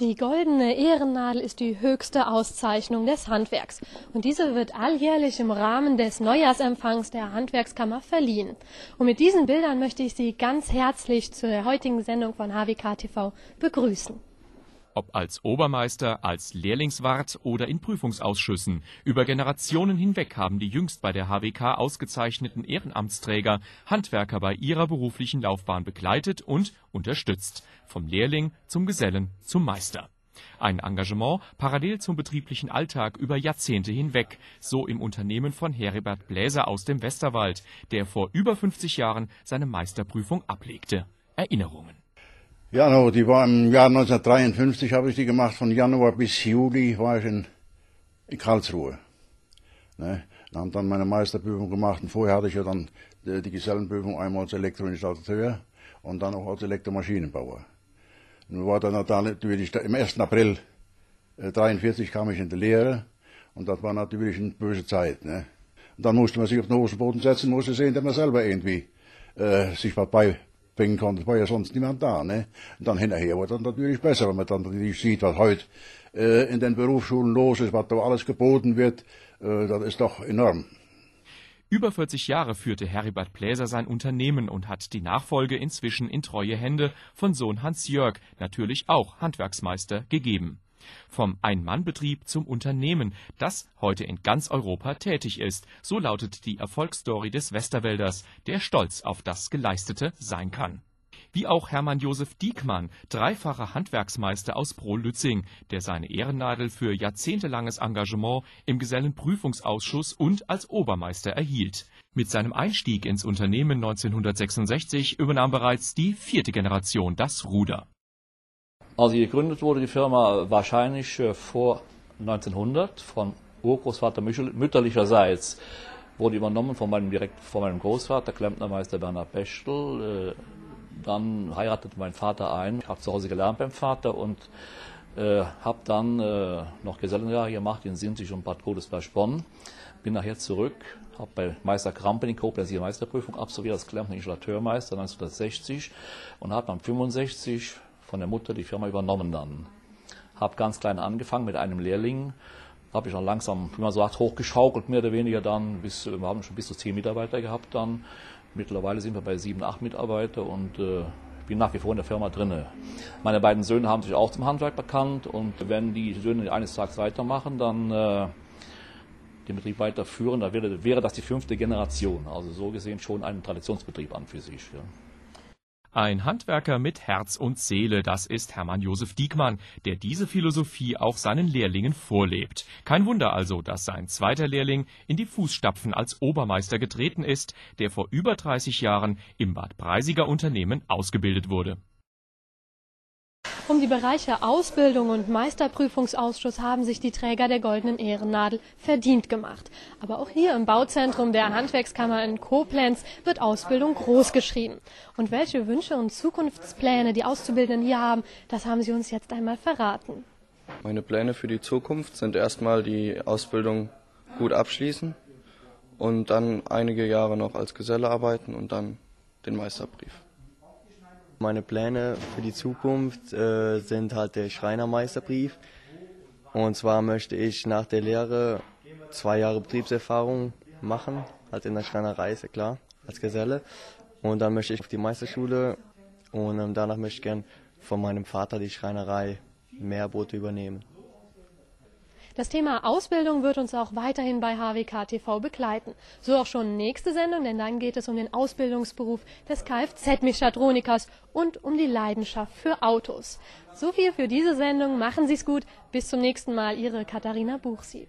Die goldene Ehrennadel ist die höchste Auszeichnung des Handwerks und diese wird alljährlich im Rahmen des Neujahrsempfangs der Handwerkskammer verliehen. Und mit diesen Bildern möchte ich Sie ganz herzlich zur heutigen Sendung von HWK TV begrüßen. Ob als Obermeister, als Lehrlingswart oder in Prüfungsausschüssen. Über Generationen hinweg haben die jüngst bei der HWK ausgezeichneten Ehrenamtsträger Handwerker bei ihrer beruflichen Laufbahn begleitet und unterstützt. Vom Lehrling zum Gesellen zum Meister. Ein Engagement parallel zum betrieblichen Alltag über Jahrzehnte hinweg, so im Unternehmen von Heribert Bläser aus dem Westerwald, der vor über 50 Jahren seine Meisterprüfung ablegte. Erinnerungen. Ja, no, die war im Jahr 1953 habe ich die gemacht. Von Januar bis Juli war ich in, in Karlsruhe. Ne? Dann haben dann meine Meisterprüfung gemacht und vorher hatte ich ja dann die, die Gesellenprüfung einmal als Elektroinstallateur und dann auch als Elektromaschinenbauer. Nun war dann natürlich im 1. April äh, 43 kam ich in die Lehre und das war natürlich eine böse Zeit. Ne? Und dann musste man sich auf den Hosenboden setzen, musste sehen, dass man selber irgendwie äh, sich was bei bringen konnte. Es war ja sonst niemand da. Ne? Und dann hinterher wird das natürlich besser, wenn man dann natürlich sieht, was heute äh, in den Berufsschulen los ist, was da alles geboten wird. Äh, das ist doch enorm. Über 40 Jahre führte Heribert Pläser sein Unternehmen und hat die Nachfolge inzwischen in treue Hände von Sohn Hans Jörg, natürlich auch Handwerksmeister, gegeben. Vom Ein-Mann-Betrieb zum Unternehmen, das heute in ganz Europa tätig ist. So lautet die Erfolgsstory des Westerwälders, der stolz auf das Geleistete sein kann. Wie auch Hermann Josef Diekmann, dreifacher Handwerksmeister aus Prohl-Lützing, der seine Ehrennadel für jahrzehntelanges Engagement im Gesellenprüfungsausschuss und als Obermeister erhielt. Mit seinem Einstieg ins Unternehmen 1966 übernahm bereits die vierte Generation das Ruder. Also gegründet wurde die Firma wahrscheinlich äh, vor 1900 von Urgroßvater mütterlicherseits. Wurde übernommen von meinem, direkt von meinem Großvater, Klempnermeister Bernhard Bechtel. Äh, dann heiratete mein Vater ein. Ich habe zu Hause gelernt beim Vater und äh, habe dann äh, noch Gesellenjahre gemacht in Sinzig und Bad Godesberg-Bonn. Bin nachher zurück, habe bei Meister Krampen die Meisterprüfung absolviert als Klempner Installateurmeister 1960 und habe dann 65 von der Mutter die Firma übernommen dann. Habe ganz klein angefangen mit einem Lehrling, habe ich dann langsam, wie man sagt, hochgeschaukelt, mehr oder weniger dann, bis, wir haben schon bis zu zehn Mitarbeiter gehabt dann. Mittlerweile sind wir bei sieben, acht Mitarbeiter und äh, bin nach wie vor in der Firma drinne. Meine beiden Söhne haben sich auch zum Handwerk bekannt und wenn die Söhne eines Tages weitermachen, dann äh, den Betrieb weiterführen, dann wäre, wäre das die fünfte Generation. Also so gesehen schon ein Traditionsbetrieb an für sich. Ja. Ein Handwerker mit Herz und Seele, das ist Hermann Josef Diekmann, der diese Philosophie auch seinen Lehrlingen vorlebt. Kein Wunder also, dass sein zweiter Lehrling in die Fußstapfen als Obermeister getreten ist, der vor über 30 Jahren im Bad Preisiger Unternehmen ausgebildet wurde. Um die Bereiche Ausbildung und Meisterprüfungsausschuss haben sich die Träger der Goldenen Ehrennadel verdient gemacht. Aber auch hier im Bauzentrum der Handwerkskammer in Koblenz wird Ausbildung großgeschrieben. Und welche Wünsche und Zukunftspläne die Auszubildenden hier haben, das haben sie uns jetzt einmal verraten. Meine Pläne für die Zukunft sind erstmal die Ausbildung gut abschließen und dann einige Jahre noch als Geselle arbeiten und dann den Meisterbrief. Meine Pläne für die Zukunft äh, sind halt der Schreinermeisterbrief. Und zwar möchte ich nach der Lehre zwei Jahre Betriebserfahrung machen, halt in der Schreinerei, ist ja klar, als Geselle. Und dann möchte ich auf die Meisterschule und ähm, danach möchte ich gern von meinem Vater die Schreinerei Meerboote übernehmen. Das Thema Ausbildung wird uns auch weiterhin bei HWK TV begleiten. So auch schon nächste Sendung, denn dann geht es um den Ausbildungsberuf des Kfz-Mechatronikers und um die Leidenschaft für Autos. So viel für diese Sendung. Machen Sie es gut. Bis zum nächsten Mal. Ihre Katharina Buchsieb.